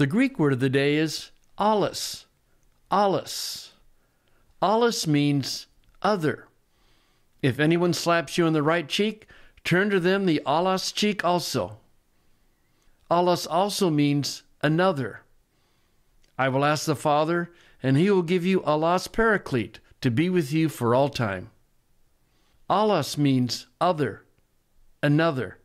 The Greek word of the day is allos. Allos. Allos means other. If anyone slaps you on the right cheek, turn to them the allos cheek also. Allos also means another. I will ask the Father, and he will give you allos paraclete to be with you for all time. Allos means other, another.